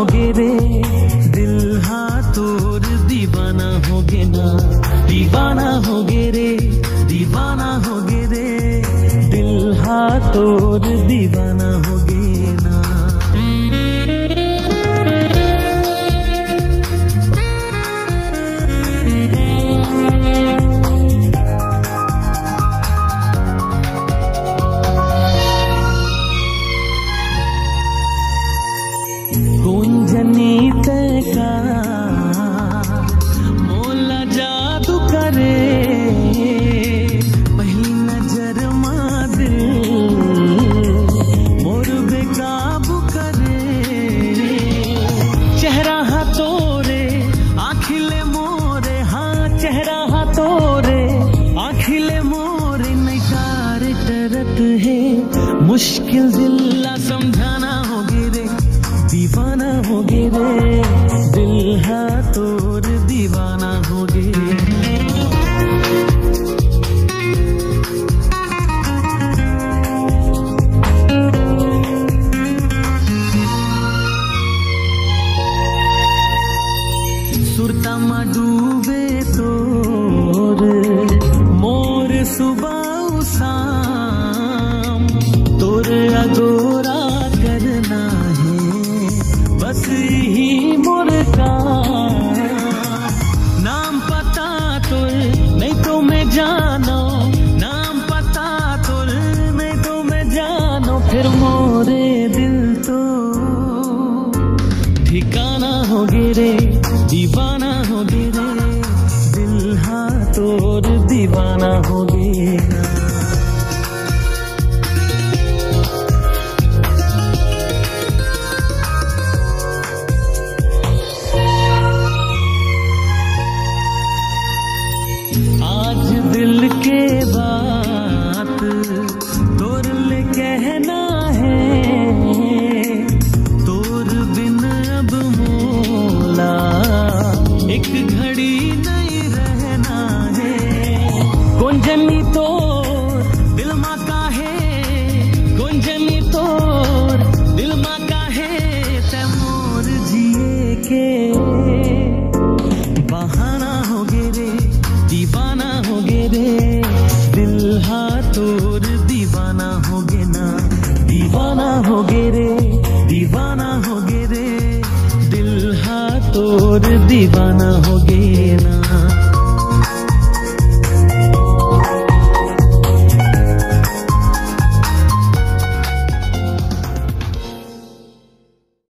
होगे रे दिल हाँ तोर दीवाना होगे ना दीवाना होगे रे दीवाना होगे रे दिल हाँ तोर दीवाना होगे मोला जादू करे। पहली नज़र माँ दिल मोर बेकाबू करे। चेहरा हा तोरे, आखिले मोरे। हाँ चेहरा हा तोरे, आखिले मोरे। नकार डरत है, मुश्किल जिल्ला समझाना होगे रे दीवाना होगे रे फिर मोरे दिल तो ठिकाना हो गिरे दीवाना हो गिरे दिल हाँ तोर दीवाना। गुंजनी तोर, दिल मा का है, गुंजनी तोर, दिल मा का है ते मोर जिए के। बहाना हो गे रे, दीवाना हो गे रे, दिल हा तोर दीवाना हो गे ना। दीवाना हो गे रे, दीवाना हो गे रे, दिल हा तोर दीवाना हो गे ना।